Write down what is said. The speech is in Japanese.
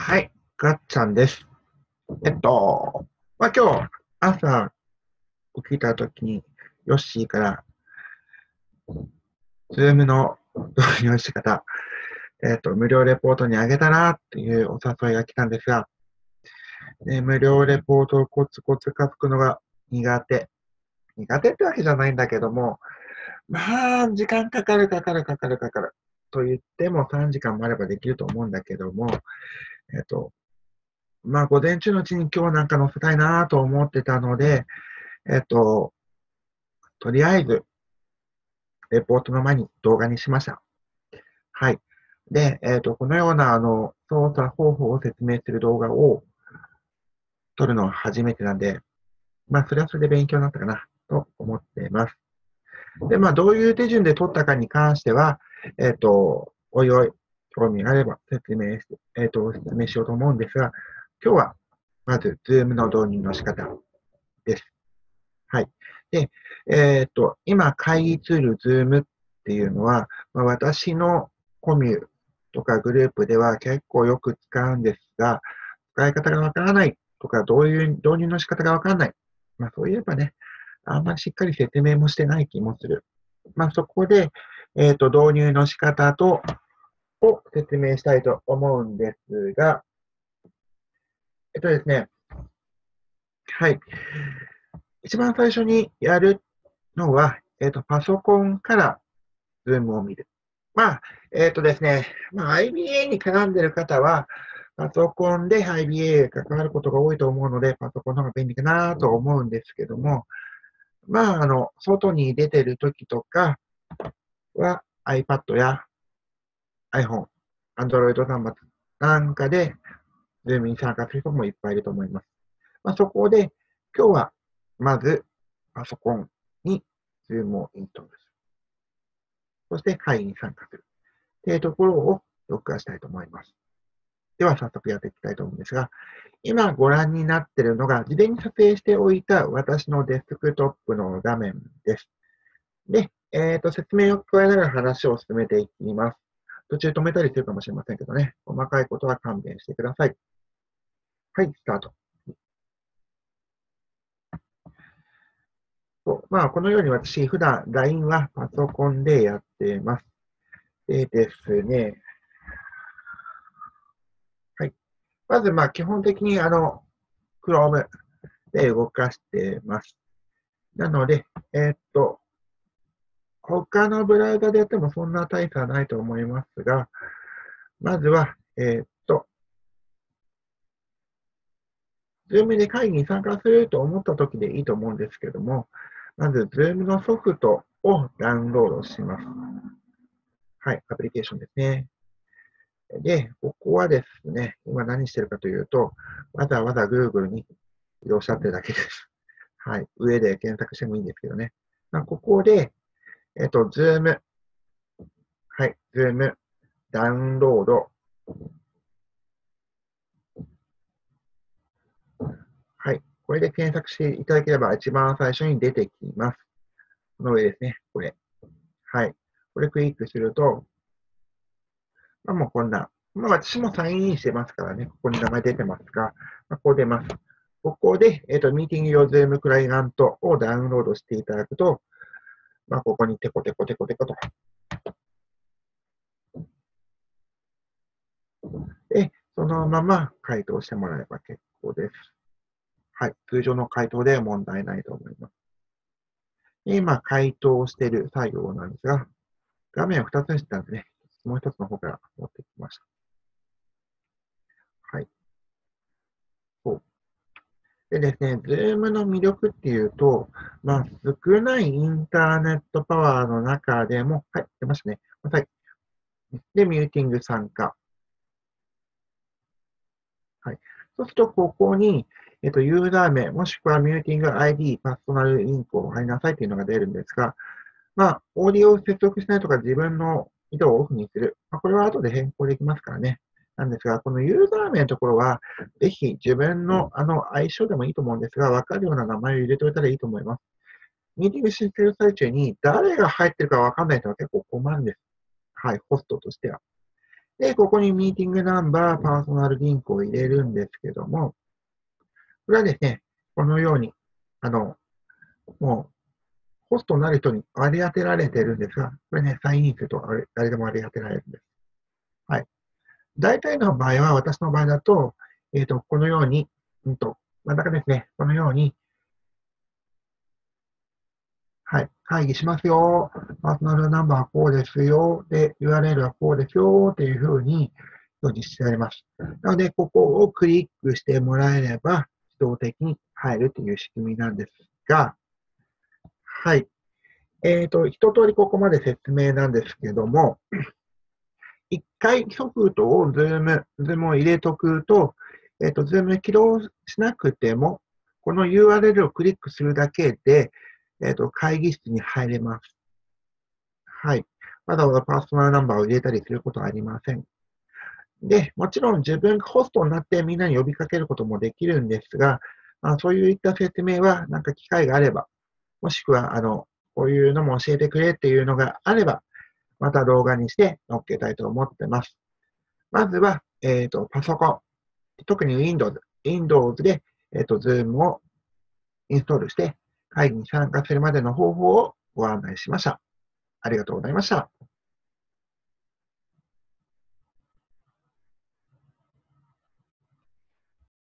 はい、ガッツさんです。えっと、まあ、今日、朝起きたときに、ヨッシーから、ズームの導入の仕方、えっと、無料レポートにあげたらっていうお誘いが来たんですが、ね無料レポートをコツコツ書くのが苦手。苦手ってわけじゃないんだけども、まあ、時間かかるかかるかかるかかる。と言っても3時間もあればできると思うんだけども、えっと、まあ、午前中のうちに今日なんか載せたいなと思ってたので、えっと、とりあえず、レポートの前に動画にしました。はい。で、えっと、このような、あの、操作方法を説明する動画を撮るのは初めてなんで、まあ、それはそれで勉強になったかなと思っています。で、まあ、どういう手順で撮ったかに関しては、えっ、と、おいおい、興味があれば説明し、えっ、と、説明しようと思うんですが、今日は、まず、Zoom の導入の仕方です。はい。で、えっ、と、今、会議ツール Zoom っていうのは、まあ、私のコミュとかグループでは結構よく使うんですが、使い方がわからないとか、どういう導入の仕方がわからない。まあ、そういえばね、あんまりしっかり説明もしてない気もする。まあ、そこで、えっ、と、導入の仕方と、を説明したいと思うんですが、えっとですね、はい。一番最初にやるのは、えっ、と、パソコンから Zoom を見る。まあ、えっ、とですね、まあ、IBA に絡んでる方は、パソコンで IBA が関わることが多いと思うので、パソコンの方が便利かなと思うんですけども、まあ、あの、外に出てるときとかは iPad や iPhone、Android 端末なんかで Zoom に参加する人もいっぱいいると思います。まあ、そこで今日はまずパソコンに Zoom をインストールする。そして会議に参加する。っていうところを録画したいと思います。では早速やっていきたいと思うんですが、今ご覧になっているのが、事前に撮影しておいた私のデスクトップの画面です。で、えっ、と、説明を加えながら話を進めていきます。途中止めたりするかもしれませんけどね、細かいことは勘弁してください。はい、スタート。そうまあ、このように私、普段 LINE はパソコンでやっています。でですね、はいまず、まあ、基本的に、あの、Chrome で動かしています。なので、えー、っと、他のブラウザでやってもそんな大差はないと思いますが、まずは、えー、っと、Zoom で会議に参加すると思ったときでいいと思うんですけども、まず Zoom のソフトをダウンロードします。はい、アプリケーションですね。で、ここはですね、今何してるかというと、わざわざ Google に移動しちゃってるだけです。はい。上で検索してもいいんですけどね。まあ、ここで、えっと、Zoom。はい。Zoom。ダウンロード。はい。これで検索していただければ一番最初に出てきます。この上ですね。これ。はい。これクリックすると、まあ、もうこんな。まあ、私もサインインしてますからね、ここに名前出てますが、まあ、こう出ます。ここで、えっ、ー、と、ミーティング用ズームクライアントをダウンロードしていただくと、まあ、ここにテコテコテコテコと。で、そのまま回答してもらえば結構です。はい。通常の回答で問題ないと思います。今、回答している作業なんですが、画面を2つにしてたんでね、もう一つの方から持ってきました。はい。でですね、Zoom の魅力っていうと、まあ、少ないインターネットパワーの中でも、はい、出ましたね。はい。で、ミューティング参加。はい。そうすると、ここに、えっと、ユーザー名、もしくはミューティング ID、パーソナルリンクを貼りなさいというのが出るんですが、まあ、オーディオを接続しないとか自分の意図をオフにする。まあ、これは後で変更できますからね。なんですが、このユーザー名のところは、ぜひ自分のあの相性でもいいと思うんですが、わかるような名前を入れておいたらいいと思います。ミーティングしている最中に誰が入ってるかわかんない人は結構困るんです。はい、ホストとしては。で、ここにミーティングナンバー、パーソナルリンクを入れるんですけども、これはですね、このように、あの、もう、ホストになる人に割り当てられてるんですが、これね、サインインすると誰でも割り当てられるんです。はい。大体の場合は、私の場合だと、えっ、ー、と、このように、うんと、真ん中ですね、このように、はい、会議しますよ。パーソナルナンバーはこうですよ。で、URL はこうですよ。っていうふうに表示してあります。なので、ここをクリックしてもらえれば、自動的に入るという仕組みなんですが、はい。えっ、ー、と、一通りここまで説明なんですけども、一回ソフトをズーム、ズームを入れとくと、えっ、ー、と、ズーム起動しなくても、この URL をクリックするだけで、えっ、ー、と、会議室に入れます。はい。わざわざパーソナルナンバーを入れたりすることはありません。で、もちろん自分がホストになってみんなに呼びかけることもできるんですが、まあ、そういった説明は、なんか機会があれば、もしくは、あの、こういうのも教えてくれっていうのがあれば、また動画にして載っけたいと思ってます。まずは、えっ、ー、と、パソコン。特に Windows。Windows で、えっ、ー、と、Zoom をインストールして、会議に参加するまでの方法をご案内しました。ありがとうございました。